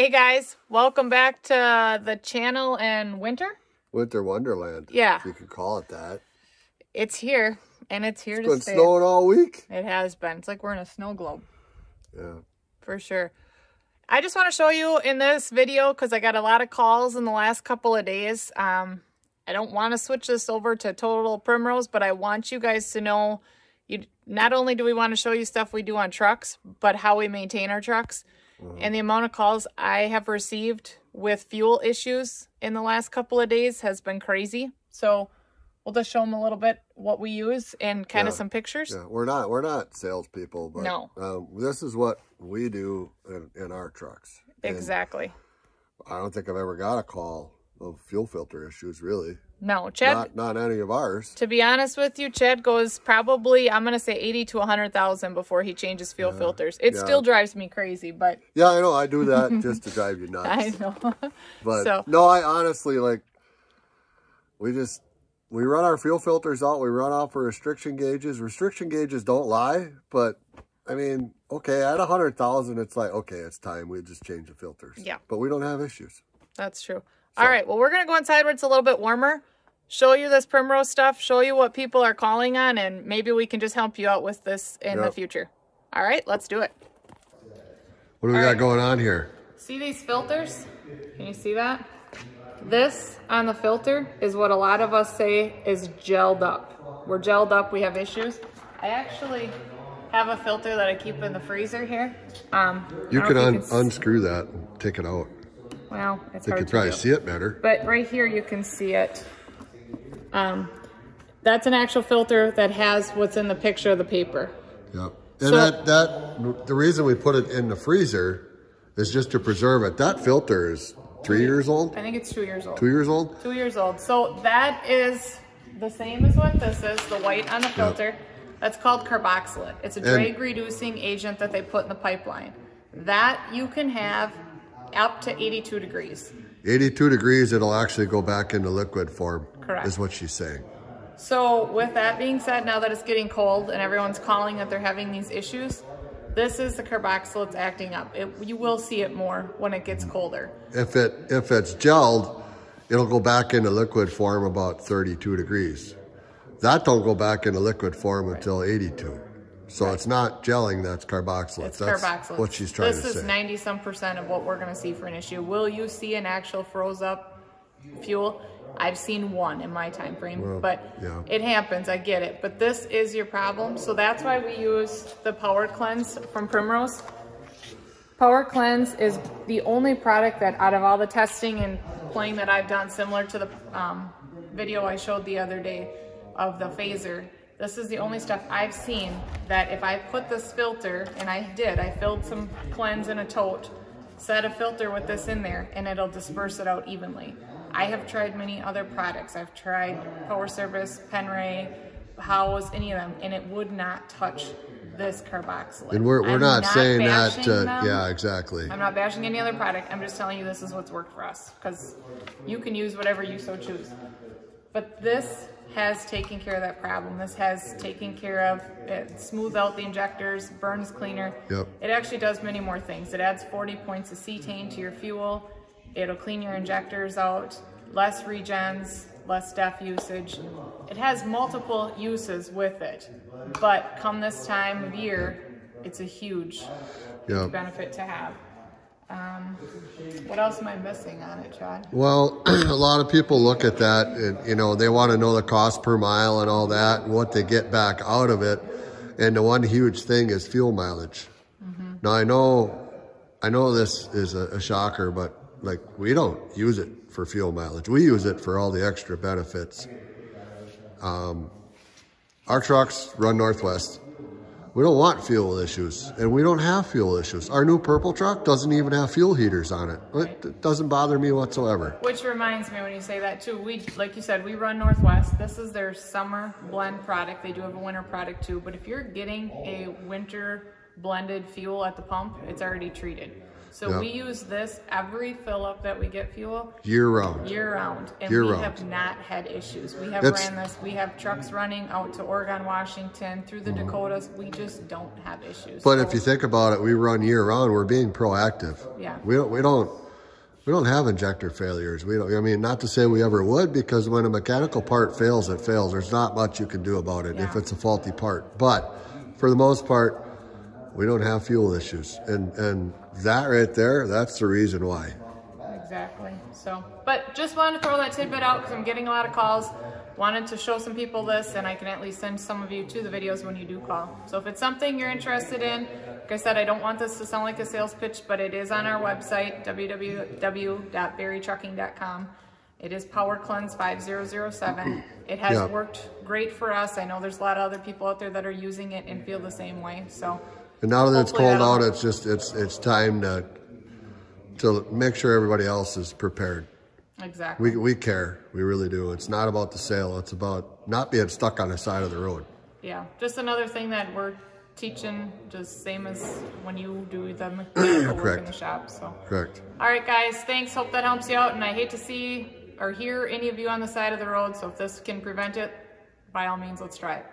Hey guys, welcome back to the channel and winter. Winter Wonderland. Yeah. If you could call it that. It's here and it's here It's to been stay. snowing all week. It has been. It's like we're in a snow globe Yeah. for sure. I just want to show you in this video because I got a lot of calls in the last couple of days. Um, I don't want to switch this over to total primrose, but I want you guys to know you not only do we want to show you stuff we do on trucks, but how we maintain our trucks. And the amount of calls I have received with fuel issues in the last couple of days has been crazy. So we'll just show them a little bit what we use and kind of some pictures. Yeah. We're not we're not salespeople, but No. um, this is what we do in, in our trucks. And Exactly. I don't think I've ever got a call of fuel filter issues really. No, Chad, Not not any of ours. to be honest with you, Chad goes probably, I'm going to say 80 to 100,000 before he changes fuel filters. It Yeah. still drives me crazy, but Yeah, I know. I do that just to drive you nuts. I know. But So- no, I honestly like. We just we run our fuel filters out. We run out for restriction gauges. Restriction gauges don't lie, but I mean, okay, at a hundred thousand, it's like okay, it's time. We just change the filters. Yeah. but we don't have issues. That's true. All right. Well, we're going to go inside where it's a little bit warmer, show you this primrose stuff, show you what people are calling on, and maybe we can just help you out with this in the future. All right. Let's do it. What do we All got right. going on here? See these filters? Can you see that? This on the filter is what a lot of us say is gelled up. We're gelled up, we have issues. I actually have a filter that I keep in the freezer here. Um, You can un- s- unscrew that and take it out. Well, it's You hard can to probably do. see it better. But right here you can see it. Um, that's an actual filter that has what's in the picture of the paper. Yep. And So- that that the reason we put it in the freezer is just to preserve it. That filter is three years old, I think it's two years old. two years old. Two years old. So that is the same as what this is, the white on the filter. Yep. That's called carboxylate. It's a drag reducing agent that they put in the pipeline. That you can have up to 82 degrees. 82 degrees, it'll actually go back into liquid form. Correct. Is what she's saying. So with that being said, now that it's getting cold and everyone's calling that they're having these issues, this is the carboxylates acting up. It, you will see it more when it gets colder. If it if it's gelled, it'll go back into liquid form about 32 degrees. That don't go back into liquid form until 82. So it's not gelling, that's carboxylates. It's that's carboxylates. what she's trying this to is 90 some percent of what we're going to see for an issue. Will you see an actual froze up fuel? I've seen one in my time frame, Well, but yeah. it happens. I get it. But this is your problem. So that's why we use the Power Klenz from Primrose. Power Klenz is the only product that out of all the testing and playing that I've done, similar to the um, video I showed the other day of the phaser, this is the only stuff I've seen that if I put this filter, and I did, I filled some Klenz in a tote, set a filter with this in there, and it'll disperse it out evenly. I have tried many other products. I've tried Power Service, Penray, Howes, any of them, and it would not touch this carboxylate. And we're, we're I'm not, saying that, uh, yeah, exactly. I'm not bashing any other product. I'm just telling you this is what's worked for us because you can use whatever you so choose. But this has taken care of that problem. This has taken care of it, smooth out the injectors, burns cleaner. Yep. It actually does many more things. It adds 40 points of cetane to your fuel. It'll clean your injectors out, less regens, less DEF usage. It has multiple uses with it. But come this time of year, it's a huge Yeah. benefit to have. Um, what else am I missing on it, Chad? Well, a lot of people look at that and, you know, they want to know the cost per mile and all that and what they get back out of it. And the one huge thing is fuel mileage. Now I know, I know this is a, a shocker, but like we don't use it for fuel mileage. We use it for all the extra benefits. Um, our trucks run Northwest. We don't want fuel issues, and we don't have fuel issues. Our new purple truck doesn't even have fuel heaters on it. It, doesn't bother me whatsoever. Which reminds me when you say that too, we, like you said, we run Northwest. This is their summer blend product. They do have a winter product too, but if you're getting a winter blended fuel at the pump, it's already treated. So Yeah. we use this every fill up that we get fuel Year round. year round, and Year we round. have not had issues. We have ran this. We have trucks running out to Oregon, Washington, through the Dakotas. We just don't have issues. Mm-hmm. But So- if you think about it, we run year round. We're being proactive. Yeah. We don't. We don't. We don't have injector failures. We don't. I mean, not to say we ever would, because when a mechanical part fails, it fails. There's not much you can do about it if it's a faulty part. But for the most part, we don't have fuel issues, and and that right there, that's the reason why. Exactly. So, but just wanted to throw that tidbit out because I'm getting a lot of calls. Wanted to show some people this, and I can at least send some of you to the videos when you do call. So if it's something you're interested in, like I said, I don't want this to sound like a sales pitch, but it is on our website, www.berrytrucking.com. It is Power Klenz 5007. It has Yeah. worked great for us. I know there's a lot of other people out there that are using it and feel the same way. So And now that it's Hopefully cold out, it's just it's it's time to to make sure everybody else is prepared. exactly. We we care. We really do. It's not about the sale. It's about not being stuck on the side of the road. Yeah, just another thing that we're teaching, just same as when you do the mechanical work in the shop. So, Correct. all right, guys, thanks. Hope that helps you out. And I hate to see or hear any of you on the side of the road. So if this can prevent it, by all means, let's try it.